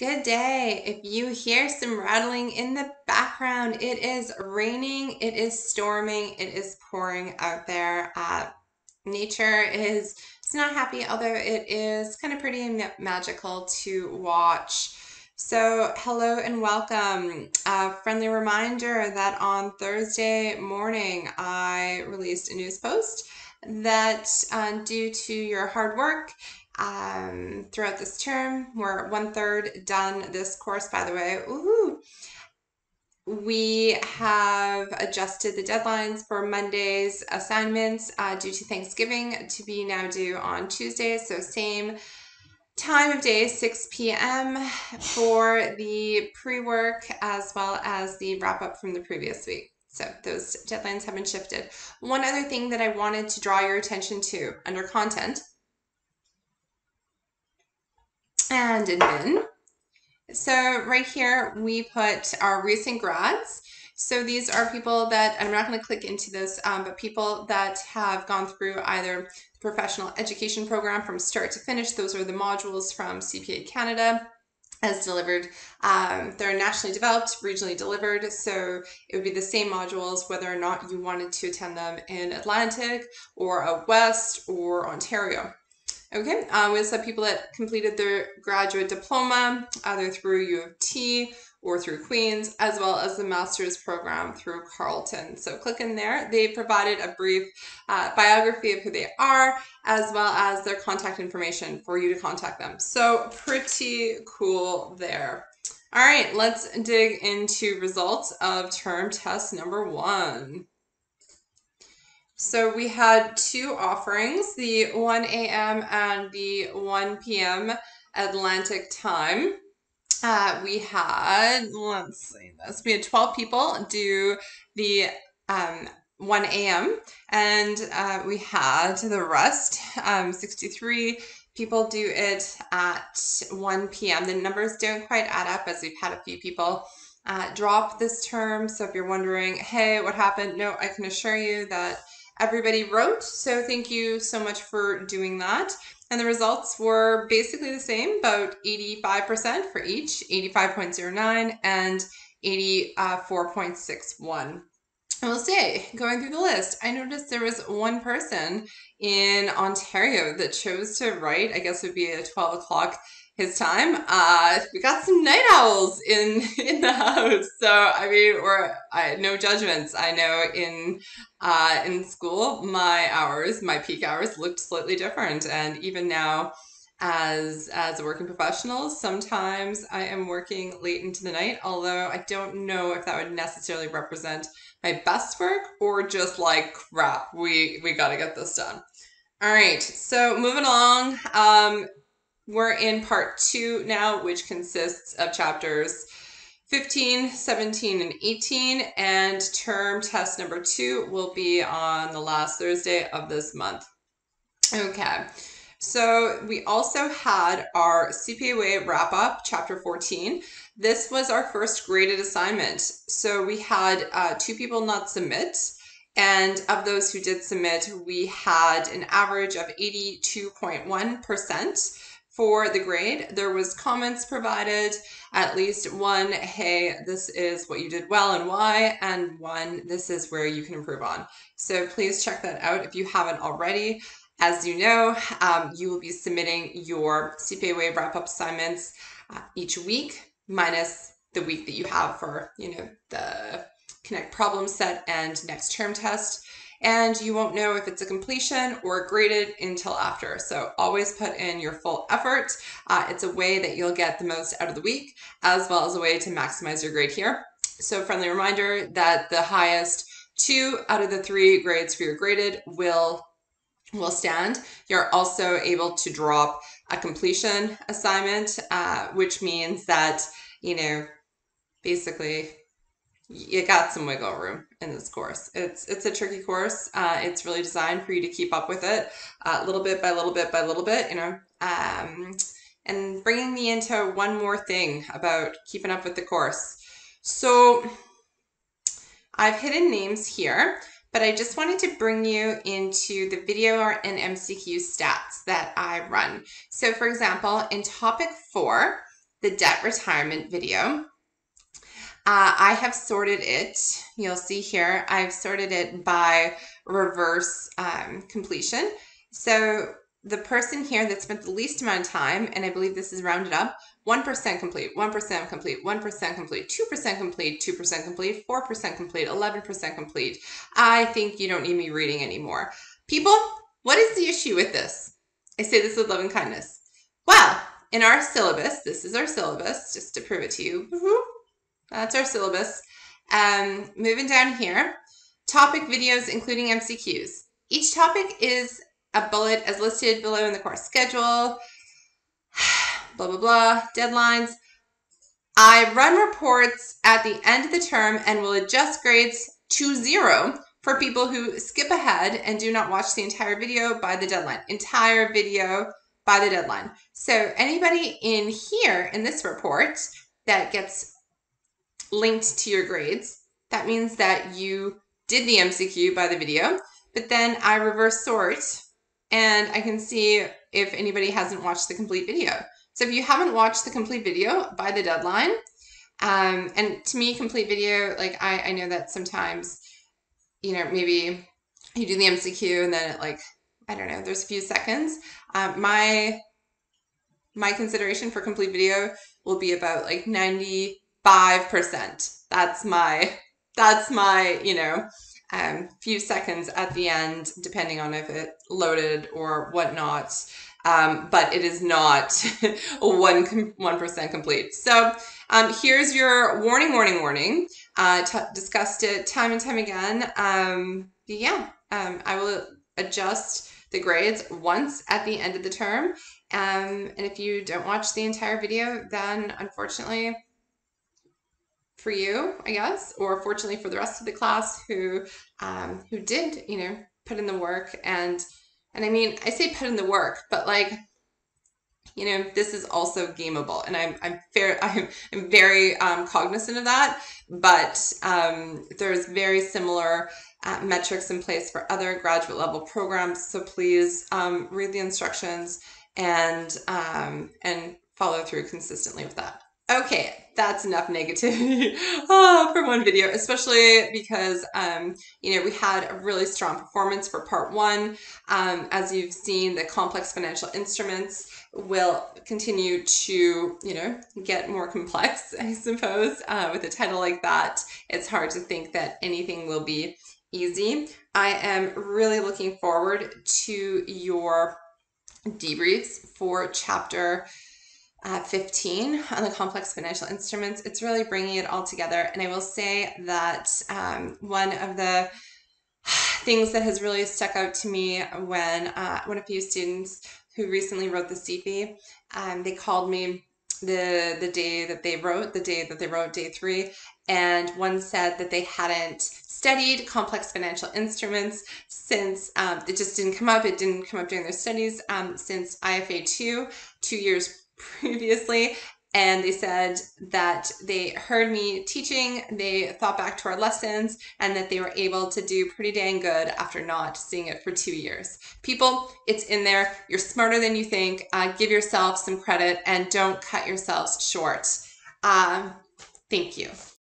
Good day. If you hear some rattling in the background, it is raining, it is storming, it is pouring out there. Uh, nature is it's not happy, although it is kind of pretty and magical to watch. So, hello and welcome. A friendly reminder that on Thursday morning I released a news post that uh, due to your hard work um, throughout this term. We're one third done this course, by the way. We have adjusted the deadlines for Monday's assignments uh, due to Thanksgiving to be now due on Tuesdays. So, same time of day, 6 p.m. for the pre work as well as the wrap up from the previous week. So those deadlines have been shifted. One other thing that I wanted to draw your attention to under content and admin. So right here, we put our recent grads. So these are people that, I'm not going to click into this, um, but people that have gone through either the professional education program from start to finish. Those are the modules from CPA Canada as delivered. Um, they're nationally developed, regionally delivered, so it would be the same modules whether or not you wanted to attend them in Atlantic or out west or Ontario. Okay, uh, we also have people that completed their graduate diploma either through U of T or through Queen's, as well as the master's program through Carleton. So click in there. They provided a brief uh, biography of who they are, as well as their contact information for you to contact them. So pretty cool there. All right, let's dig into results of term test number one. So we had two offerings, the 1 a.m. and the 1 p.m. Atlantic time. Uh, we had, let's see this, we had 12 people do the um, 1 a.m. and uh, we had the rest, um, 63 people do it at 1 p.m. The numbers don't quite add up as we've had a few people uh, drop this term. So if you're wondering, hey, what happened? No, I can assure you that everybody wrote. So thank you so much for doing that. And the results were basically the same, about 85% for each, 85.09 and 84.61. I will say, going through the list, I noticed there was one person in Ontario that chose to write, I guess it would be a 12 o'clock his time. Uh, we got some night owls in in the house, so I mean, or I no judgments. I know in uh, in school, my hours, my peak hours, looked slightly different, and even now. As as a working professional, sometimes I am working late into the night. Although I don't know if that would necessarily represent my best work or just like crap. We we got to get this done. All right, so moving along. Um, we're in part two now, which consists of chapters 15, 17, and 18. And term test number two will be on the last Thursday of this month. Okay. So we also had our CPA Way wrap up, chapter 14. This was our first graded assignment. So we had uh, two people not submit. And of those who did submit, we had an average of 82.1% for the grade. There was comments provided, at least one, hey, this is what you did well and why, and one, this is where you can improve on. So please check that out if you haven't already. As you know, um, you will be submitting your CPA wrap-up assignments uh, each week, minus the week that you have for, you know, the Connect problem set and next term test and you won't know if it's a completion or graded until after. So always put in your full effort. Uh, it's a way that you'll get the most out of the week, as well as a way to maximize your grade here. So friendly reminder that the highest two out of the three grades for your graded will will stand. You're also able to drop a completion assignment, uh, which means that, you know, basically you got some wiggle room in this course. It's it's a tricky course. Uh, it's really designed for you to keep up with it, uh, little bit by little bit by little bit. You know, um, and bringing me into one more thing about keeping up with the course. So I've hidden names here, but I just wanted to bring you into the video and MCQ stats that I run. So for example, in topic four, the debt retirement video. Uh, I have sorted it. You'll see here, I've sorted it by reverse um, completion. So the person here that spent the least amount of time, and I believe this is rounded up, 1% complete, 1% complete, 1% complete, 2% complete, 2% complete, 4% complete, 11% complete. I think you don't need me reading anymore. People, what is the issue with this? I say this with love and kindness. Well, in our syllabus, this is our syllabus, just to prove it to you. That's our syllabus. Um, moving down here, topic videos including MCQs. Each topic is a bullet as listed below in the course schedule. blah, blah, blah. Deadlines. I run reports at the end of the term and will adjust grades to zero for people who skip ahead and do not watch the entire video by the deadline. Entire video by the deadline. So anybody in here in this report that gets linked to your grades, that means that you did the MCQ by the video, but then I reverse sort and I can see if anybody hasn't watched the complete video. So if you haven't watched the complete video by the deadline, um, and to me, complete video, like I, I know that sometimes, you know, maybe you do the MCQ and then it like, I don't know, there's a few seconds. Um, my my consideration for complete video will be about like 95%. That's my that's my, you know, um, few seconds at the end, depending on if it loaded or whatnot. Um, but it is not one one percent complete. So um, here's your warning, warning, warning. Uh, discussed it time and time again. Um, yeah, um, I will adjust the grades once at the end of the term. Um, and if you don't watch the entire video, then unfortunately for you, I guess, or fortunately for the rest of the class who um, who did, you know, put in the work and and I mean, I say put in the work, but like you know, this is also gameable, and I'm I'm fair I'm, I'm very um, cognizant of that. But um, there's very similar uh, metrics in place for other graduate level programs, so please um, read the instructions and um, and follow through consistently with that. Okay, that's enough negativity oh, for one video, especially because, um, you know, we had a really strong performance for part one. Um, as you've seen, the complex financial instruments will continue to, you know, get more complex, I suppose. Uh, with a title like that, it's hard to think that anything will be easy. I am really looking forward to your debriefs for chapter uh, 15 on the complex financial instruments. It's really bringing it all together. And I will say that um, one of the things that has really stuck out to me when uh, when a few students who recently wrote the CFE, um, they called me the the day that they wrote, the day that they wrote day three, and one said that they hadn't studied complex financial instruments since um, it just didn't come up. It didn't come up during their studies um, since IFA two, two years previously and they said that they heard me teaching, they thought back to our lessons, and that they were able to do pretty dang good after not seeing it for two years. People, it's in there. You're smarter than you think. Uh, give yourself some credit and don't cut yourselves short. Um, thank you.